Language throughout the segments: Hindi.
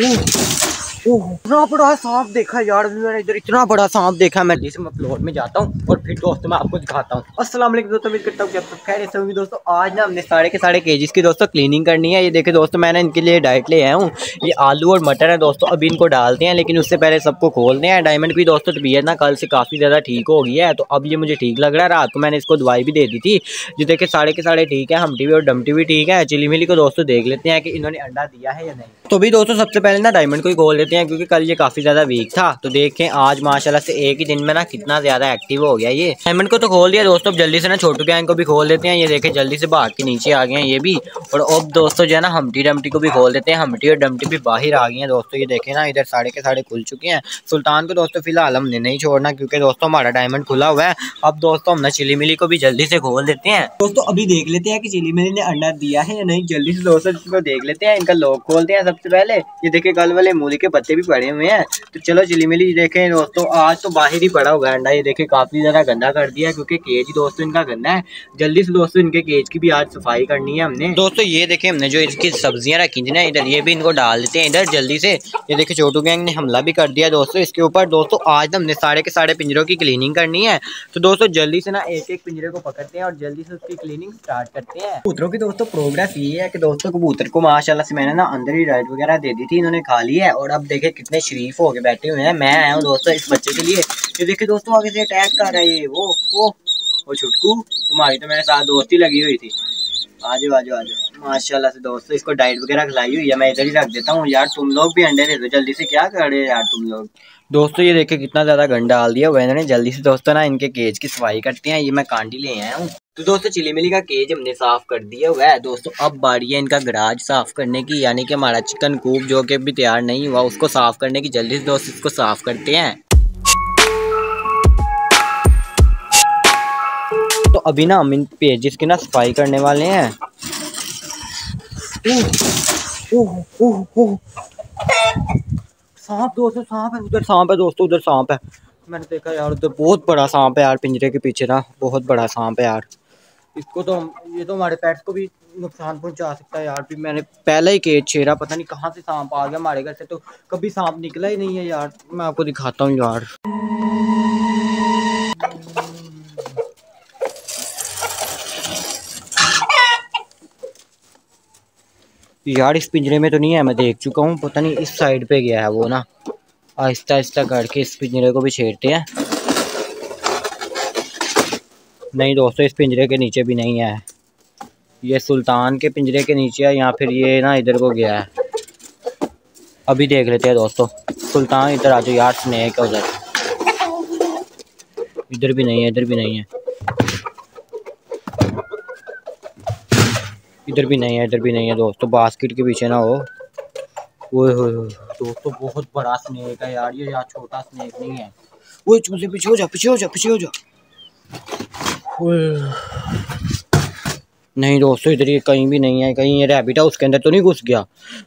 Ooh. इतना बड़ा सांप देखा यार मैंने इधर, इतना बड़ा सांप देखा, मैं जिस मैं फ्लोर में जाता हूँ और फिर दोस्तों मैं आपको दिखाता हूँ। वालेकुम दोस्तों, उम्मीद करता हूँ खैर से होंगे। दोस्तों, आज ना हमने साढ़े के साढ़े केजीज की दोस्तों क्लीनिंग करनी है। ये देखे दोस्तों, मैंने इनके लिए डाइट ले आया हूँ। ये आलू और मटर है दोस्तों, अभी इनको डालते हैं, लेकिन उससे पहले सबको खोलते हैं। डायमंड की दोस्तों तबीयत ना कल से काफ़ी ज़्यादा ठीक हो गई है तो अब ये मुझे ठीक लग रहा है। रात को मैंने इसको दवाई भी दे दी थी। जो देखे साढ़े के साढ़े ठीक है हमटी भी और डमटी भी ठीक है। चिली मिली को दोस्तों देख लेते हैं कि इन्होंने अंडा दिया है या नहीं। तो भी दोस्तों, सबसे पहले ना डायमंड को ही खोल लेते हैं। क्योंकि कल ये काफ़ी ज़्यादा वीक था। तो देखें, आज माशाल्लाह से एक ही दिन में ना कितना ज़्यादा एक्टिव हो गया ये। डायमंड को तो खोल दिया दोस्तों, अब जल्दी से ना छोटू गैंग को भी खोल देते हैं। ये देखें, जल्दी से भाग के नीचे आ गए हैं ये भी। और अब दोस्तों जो है ना हमटी डमटी को भी खोल देते हैं। हमटी और डमटी भी बाहर आ गई हैं दोस्तों। ये देखें ना, इधर साढ़े के साढ़े खुल चुके हैं। सुल्तान को दोस्तों फ़िलहाल हमने नहीं छोड़ना क्योंकि दोस्तों हमारा डायमंड खुला हुआ है। अब दोस्तों हमने चिली मिली को भी जल्दी से खोल देते हैं। दोस्तों अभी देख लेते हैं कि चिली मिली ने अंडा दिया है या नहीं। जल्दी से दोस्तों देख लेते हैं। इनका लोग खोलते हैं सबसे पहले। ये देखे, कल वाले मूली के पत्ते भी पड़े हुए हैं। तो चलो चिली मिली देखे दोस्तों आज तो बाहर ही पड़ा हुआ अंडा। ये देखे काफ़ी ज़्यादा गंदा कर दिया क्योंकि केज दोस्तों इनका गंदा है। जल्दी से दोस्तों इनके केज की भी आज सफ़ाई करनी है हमने। दोस्तों ये देखे हमने जो इसकी सब्ज़ियाँ रखी थी ना इधर ये भी इनको डाल देते हैं इधर जल्दी से। ये देखे छोटू गैंग ने हमला भी कर दिया दोस्तों इसके ऊपर। दोस्तों आज हमने साढ़े के साढ़े पिंजरों की क्लीनिंग करनी है। तो दोस्तों जल्दी से ना एक एक पिंजरे को पकड़ते हैं और जल्दी से उसकी क्लीनिंग स्टार्ट करते हैं। कबूतरों की दोस्तों प्रोग्रेस ये है कि दोस्तों कबूतर को माशाल्लाह से मैंने ना अंदर ही राइट वगैरह दे दी थी इन्होंने खा ली है। और अब देखे कितने शरीफ होके बैठे हुए हैं। मैं आया हूँ दोस्तों इस बच्चे के लिए। ये देखे दोस्तों, आगे से अटैक कर रहा है ये, वो वो वो छुटकू, तुम्हारी तो मेरे साथ दोस्ती लगी हुई थी। आजो आजो आजो। माशाल्लाह से दोस्तों, इसको डाइट वगैरह खिलाई हुई है, मैं इधर ही रख देता हूँ। यार, तुम लोग भी अंडे दे दो, जल्दी से क्या कर रहे हो यार तुम लोग? दोस्तों, ये देखे कितना ज़्यादा गंडा डाल दिया हुआ है जल्दी से दोस्तों ना इनके केज की सफ़ाई करते हैं, ये मैं कांडी ले आया हूँ। तो दोस्तों, चिली मिली का केज हमने साफ़ कर दिया हुआ है। दोस्तों, अब बारी है इनका गराज साफ़ करने की, यानी कि हमारा चिकन कूप जो कि अभी तैयार नहीं हुआ, उसको साफ़ करने की। जल्दी से दोस्तों, इसको साफ़ करते हैं। अभी ना हम इन पेजेस की ना सफ़ाई करने वाले हैं। सांप दोस्तों, सांप है, उधर सांप है दोस्तों, उधर सांप है। मैंने देखा यार, उधर बहुत बड़ा सांप है यार, पिंजरे के पीछे ना। बहुत बड़ा सांप है यार। इसको तो ये तो हमारे पेट्स को भी नुकसान पहुँचा सकता है यार। फिर मैंने पहले ही केज छेड़ा, पता नहीं कहाँ से सांप आ गया हमारे घर से तो कभी सांप निकला ही नहीं है यार। मैं आपको दिखाता हूँ यार। यार, इस पिंजरे में तो नहीं है, मैं देख चुका हूँ। पता नहीं इस साइड पे गया है वो ना। आहिस्ता आहिस्ता करके इस पिंजरे को भी छेड़ते हैं। नहीं दोस्तों, इस पिंजरे के नीचे भी नहीं है। ये सुल्तान के पिंजरे के नीचे है या फिर ये ना इधर को गया है। अभी देख लेते हैं दोस्तों। सुल्तान इधर आ जाओ यार स्नेक है उधर। इधर भी नहीं है, इधर भी नहीं है। इधर भी नहीं है, इधर भी नहीं है दोस्तों बास्केट के पीछे ना हो। वो दोस्तों बहुत बड़ा स्नेक है यार, ये यार छोटा स्नेक नहीं है। वो पीछे हो जा, पीछे हो जा, पीछे हो जा। नहीं दोस्तों, इधर ये कहीं भी नहीं है, कहीं ये रैबिट हाउस के अंदर तो नहीं घुस गया?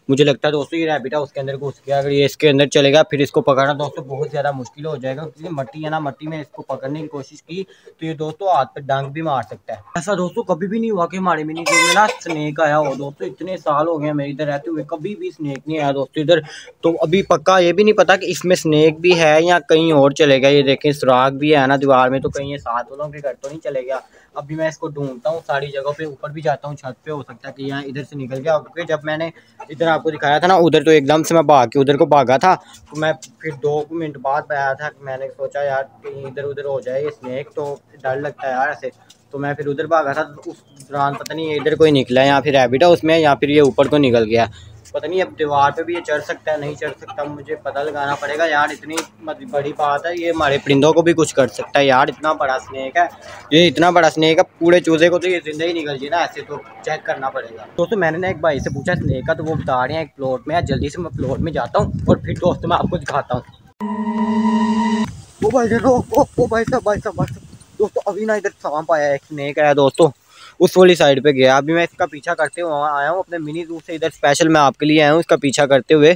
मुझे लगता है दोस्तों, ये रैबिट हाउस के अंदर घुस गया। अगर ये इसके अंदर चलेगा फिर इसको पकड़ना दोस्तों बहुत ज़्यादा मुश्किल हो जाएगा, क्योंकि मट्टी है ना, मट्टी में इसको पकड़ने की कोशिश की तो ये दोस्तों हाथ पर डांग भी मार सकता है। ऐसा दोस्तों कभी भी नहीं हुआ कि हमारे में ना स्नेक आया हो दोस्तों, इतने साल हो गए मेरे इधर रहते हुए, कभी भी स्नेक नहीं आया दोस्तों इधर। तो अभी पक्का ये भी नहीं पता कि इसमें स्नेक भी है या कहीं और चले चलेगा ये देखें, सुराग भी है ना दीवार में तो कहीं ये सात वालों के घर तो नहीं चलेगा अभी मैं इसको ढूंढता हूँ, सारी जगह पे ऊपर भी जाता हूँ, छत पे, हो सकता है कि यहाँ इधर से निकल गया क्योंकि जब मैंने इधर आपको दिखाया था ना, उधर तो एकदम से मैं भाग के उधर को भागा था। तो मैं फिर दो मिनट बाद आया था मैंने सोचा, यार, कहीं इधर उधर हो जाए स्नैक तो डर लगता है यार ऐसे। तो मैं फिर उधर भागा था तो उस दौरान पता नहीं इधर कोई निकला या फिर हैबिट है उसमें या फिर ये ऊपर को निकल गया। पता नहीं अब दीवार पे भी ये चढ़ सकता है, नहीं चढ़ सकता, मुझे पता लगाना पड़ेगा। यार इतनी बड़ी बात है, ये हमारे परिंदों को भी कुछ कर सकता है। यार इतना बड़ा स्नेक है, ये इतना बड़ा स्नेक है, पूरे चूजे को तो ये ज़िंदा ही निकल जाए ना, ऐसे तो चेक करना पड़ेगा। दोस्तों, मैंने ना एक भाई से पूछा स्नेक का तो वो बता रहे हैं एक प्लॉट में जल्दी से मैं प्लॉट में जाता हूँ और फिर दोस्तों मैं आपको दिखाता हूँ। भाई भाई साहब भाई साहब। दोस्तों, अभी ना इधर सांप आया है स्नेक आया दोस्तों। उस वाली साइड पे गया। अभी मैं इसका पीछा करते हुए आया हूँ, अपने मिनी जू से इधर स्पेशल मैं आपके लिए आया हूँ, इसका पीछा करते हुए।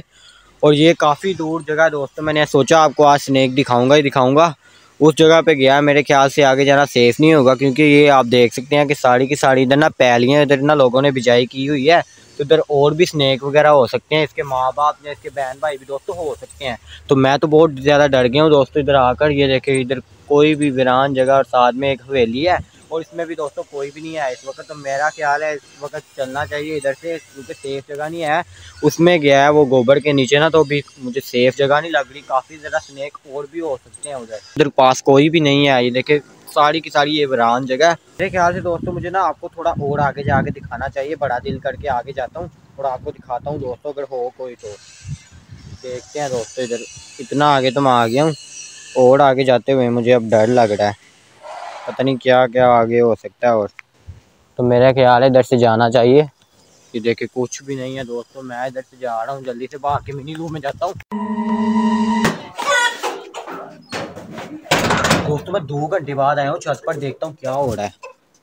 और ये काफ़ी दूर जगह दोस्तों, मैंने सोचा, आपको आज स्नैक दिखाऊँगा ही दिखाऊँगा। उस जगह पे गया, मेरे ख्याल से आगे जाना सेफ़ नहीं होगा, क्योंकि ये आप देख सकते हैं कि साड़ी की साड़ी इधर ना पैलियाँ, इधर ना लोगों ने बिजाई की हुई है। तो इधर और भी स्नैक वगैरह हो सकते हैं, इसके माँ बाप या इसके बहन भाई भी दोस्तों हो सकते हैं। तो मैं तो बहुत ज़्यादा डर गया हूँ दोस्तों इधर आकर, ये देखे इधर कोई भी वीरान जगह और साथ में एक हवेली है और इसमें भी दोस्तों कोई भी नहीं है इस वक्त। तो मेरा ख्याल है इस वक्त चलना चाहिए, इधर से क्योंकि सेफ़ जगह नहीं है। उसमें गया है वो गोबर के नीचे ना तो भी मुझे सेफ़ जगह नहीं लग रही, काफ़ी ज़्यादा स्नैक और भी हो सकते हैं उधर। उधर पास कोई भी नहीं है, ये देखे सारी की सारी ये वीरान जगह है। मेरे ख्याल से दोस्तों, मुझे ना आपको थोड़ा और आगे जाके दिखाना चाहिए, बड़ा दिल करके आगे जाता हूँ और आपको दिखाता हूँ दोस्तों, अगर हो कोई तो। देखते हैं दोस्तों इधर, इतना आगे तो मैं आ गया हूँ, और आगे जाते हुए मुझे अब डर लग रहा है। पता नहीं क्या क्या आगे हो सकता है और। तो मेरा ख्याल है इधर से जाना चाहिए। कि देखे कुछ भी नहीं है दोस्तों, मैं इधर से जा रहा हूँ, जल्दी से बाहर के मिनी रूम में जाता हूँ। दोस्तों, मैं दो घंटे बाद आया हूँ, छत पर देखता हूँ क्या हो रहा है।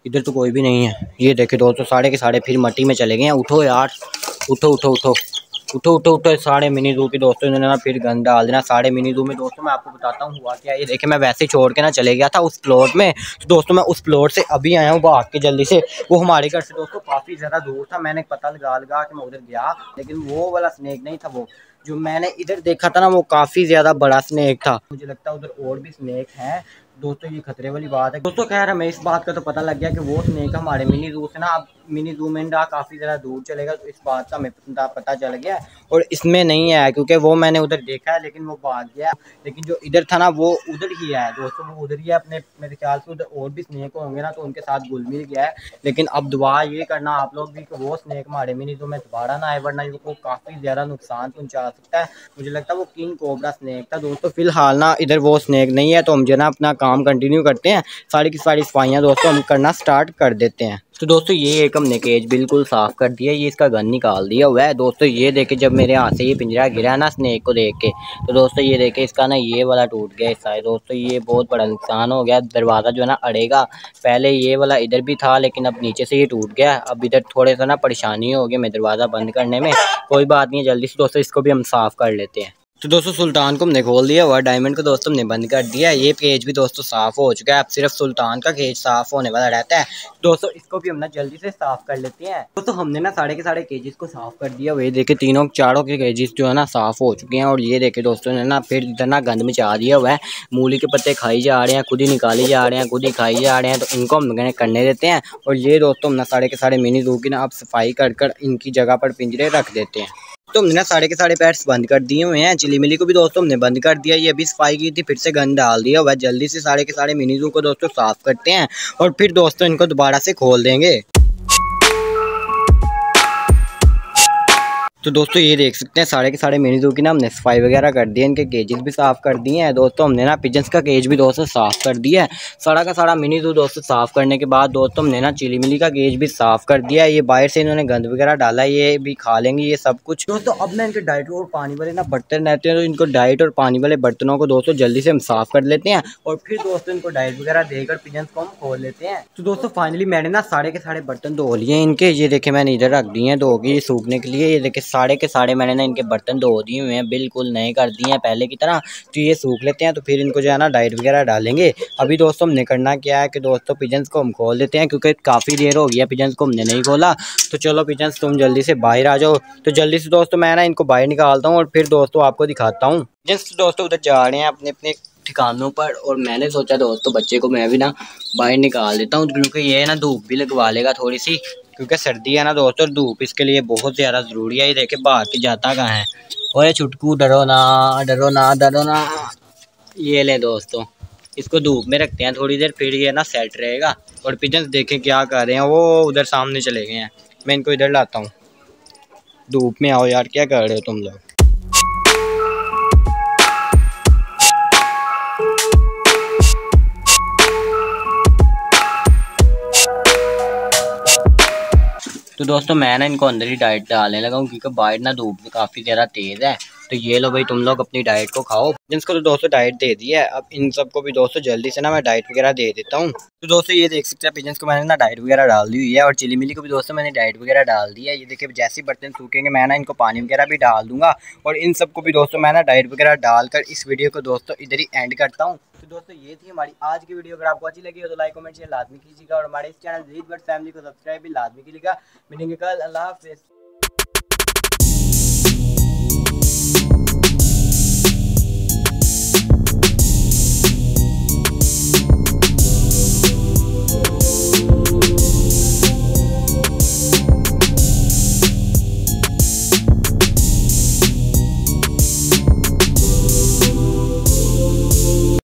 इधर तो कोई भी नहीं है। ये देखे दोस्तों साढ़े के साढ़े फिर मट्टी में चले गए हैं। उठो यार, उठो उठो उठो। उठो उठो उठो, साढ़े मिनी जू के दोस्तों इन्होंने ना, फिर गंद डाल देना। साढ़े मिनी जू में दोस्तों मैं आपको बताता हूँ, हुआ क्या ये देखे मैं वैसे छोड़ के ना चले गया था उस प्लॉट में। तो दोस्तों, मैं उस प्लॉट से अभी आया हूँ भाग के जल्दी से। वो हमारे घर से दोस्तों काफ़ी ज़्यादा दूर था। मैंने पता लगा लगा कि मैं उधर गया, लेकिन वो वाला स्नैक नहीं था वो। जो मैंने इधर देखा था ना, वो काफ़ी ज़्यादा बड़ा स्नैक था। मुझे लगता है उधर और भी स्नैक हैं। दोस्तों, ये खतरे वाली बात है। दोस्तों, खैर, हमें इस बात का तो पता लग गया कि वो स्नेक हमारे मिनी जू से ना, अब मिनी जू में काफ़ी ज़्यादा दूर चलेगा तो इस बात का हमें पता चल गया और इसमें नहीं है, क्योंकि वो मैंने उधर देखा है, लेकिन वो भाग गया। लेकिन जो इधर था ना, वो उधर ही है। दोस्तों, वो उधर ही है, अपने, मेरे ख्याल से उधर और भी स्नेक होंगे ना तो उनके साथ गुल मिल गया है। लेकिन अब दुआ ये करना आप लोग भी कि वो स्नेक हमारे मिनी जू में दोबारा ना आए, वरना वो काफ़ी ज़्यादा नुकसान पहुँचा सकता है। मुझे लगता है वो किंग कोबरा स्नेक था। दोस्तों, फ़िलहाल ना इधर वो स्नेक नहीं है तो हम जो ना अपना काम कंटिन्यू करते हैं। सारी की सारी सफाइयाँ दोस्तों, हम करना स्टार्ट कर देते हैं। तो दोस्तों, ये एक हमने केज बिल्कुल साफ़ कर दिया, ये इसका गन निकाल दिया हुआ है। दोस्तों, ये देखे जब मेरे हाथ से ये पिंजरा गिरा ना स्नेक को देख के तो दोस्तों, ये देखे इसका ना ये वाला टूट गया हिस्सा दोस्तों, ये बहुत बड़ा नुकसान हो गया, दरवाज़ा जो है ना अड़ेगा। पहले ये वाला इधर भी था, लेकिन अब नीचे से ये टूट गया। अब इधर थोड़े सा ना परेशानी हो गई मैं दरवाज़ा बंद करने में। कोई बात नहीं, जल्दी से दोस्तों, इसको भी हम साफ़ कर लेते हैं। तो दोस्तों, सुल्तान को हमने खोल दिया हुआ डायमंड को दोस्तों हमने बंद कर दिया। ये केज भी दोस्तों साफ़ हो चुका है। अब सिर्फ़ सुल्तान का केज साफ़ होने वाला रहता है। दोस्तों, इसको भी हम ना जल्दी से साफ़ कर लेते हैं। दोस्तों, हमने ना साढ़े के साढ़े केजेस को साफ़ कर दिया। हुआ देखे तीनों चारों के केजेस जो है ना साफ़ हो चुके हैं। और ये देखे दोस्तों ने ना फिर इधर ना गंद में चाह दिया हुआ है। मूली के पत्ते खाई जा रहे हैं, खुद ही निकाले जा रहे हैं, खुद ही खाई जा रहे हैं। तो इनको हम करने देते हैं। और ये दोस्तों, हम ना साढ़े के साढ़े मिनी रू की ना अब सफ़ाई कर कर इनकी जगह पर पिंजरे रख देते हैं। तो हमने ना साढ़े के साढ़े पैट्स बंद कर दिए हुए हैं। चिली मिली को भी दोस्तों हमने बंद कर दिया। ये अभी सफ़ाई की थी, फिर से गंद डाल दिया हुआ जल्दी से साढ़े के साढ़े मिनी जू को दोस्तों साफ़ करते हैं और फिर दोस्तों इनको दोबारा से खोल देंगे। तो दोस्तों ये देख सकते हैं, सारे के सारे मिनी जू की ना हमने सफ़ाई वगैरह कर दी है इनके केजेस भी साफ़ कर दिए हैं। दोस्तों हमने ना पिजन्स का केज भी दोस्तों साफ़ कर दिया है। सारा का सारा मिनी जू दोस्तों साफ़ करने के बाद दोस्तों हमने ना चिली मिली का केज भी साफ़ कर दिया है। ये बाहर से इन्होंने गंद वगैरह डाला है ये भी खा लेंगे, ये सब कुछ। दोस्तों अब ना इनके डाइट और पानी वाले ना बर्तन रहते हैं तो इनको डाइट और पानी वाले बर्तनों को दोस्तों जल्दी से हम साफ़ कर लेते हैं और फिर दोस्तों इनको डाइट वगैरह देकर पिजन्स को हम खोल लेते हैं। तो दोस्तों फाइनली मैंने ना सारे के सारे बर्तन धो लिए इनके। ये देखे मैंने इधर रख दिए हैं धो सूखने के लिए। ये देखे साढ़े के साढ़े मैंने ना इनके बर्तन धो दिए हुए हैं, बिल्कुल नए कर दिए हैं पहले की तरह। तो ये सूख लेते हैं तो फिर इनको जो है ना डाइट वगैरह डालेंगे। अभी दोस्तों हमने करना क्या है कि दोस्तों पिजन्स को हम खोल देते हैं, क्योंकि काफ़ी देर हो गया पिजन्स को हमने नहीं खोला। तो चलो पिजन्स तुम जल्दी से बाहर आ जाओ। तो जल्दी से दोस्तों मैं ना इनको बाहर निकालता हूँ और फिर दोस्तों आपको दिखाता हूँ। पिजन्स दोस्तों उधर जा रहे हैं अपने अपने ठिकानों पर, और मैंने सोचा दोस्तों बच्चे को मैं भी ना बाहर निकाल देता हूँ, क्योंकि ये ना धूप भी लगवा लेगा थोड़ी सी क्योंकि सर्दी है ना दोस्तों धूप इसके लिए बहुत ज़्यादा ज़रूरी है। ये देखे बाहर के जाता कहाँ है? और ये छुटकू, डरो ना डरो ना डरो ना। ये ले दोस्तों, इसको धूप में रखते हैं थोड़ी देर, फिर ये ना सेट रहेगा। और पिजन्स देखें क्या कर रहे हैं, वो उधर सामने चले गए हैं। मैं इनको इधर लाता हूँ। धूप में आओ यार, क्या कर रहे हो तुम लोग? तो दोस्तों मैं ना इनको अंदर ही डाइट डालने लगा हूँ, क्योंकि बाहर ना धूप काफ़ी ज़्यादा तेज़ है। तो ये लो भाई, तुम लोग अपनी डाइट को खाओ। जिनको तो दोस्तों डाइट दे दी है। अब इन सबको भी दोस्तों जल्दी से ना मैं डाइट वगैरह दे देता हूँ। तो दोस्तों ये देख सकते हैं पिजन्स को मैंने ना डाइट वगैरह डाल दी हुई है, और चिली मिली को भी दोस्तों मैंने डाइट वगैरह डाल दी है। ये देखिए जैसे बर्तन सूखेंगे, मैं ना इनको पानी वगैरह भी डाल दूँगा। और इन सबको भी दोस्तों मैं ना डाइट वगैरह डालकर इस वीडियो को दोस्तों इधर ही एंड करता हूँ। दोस्तों, ये थी हमारी आज की वीडियो। अगर आपको अच्छी लगी हो तो लाइक, कमेंट, शेयर लाजमी कीजिएगा और हमारे इस चैनल फैमिली को सब्सक्राइब भी लाजमी कीजिएगा। मिलेंगे कल। अल्लाह हाफिज़।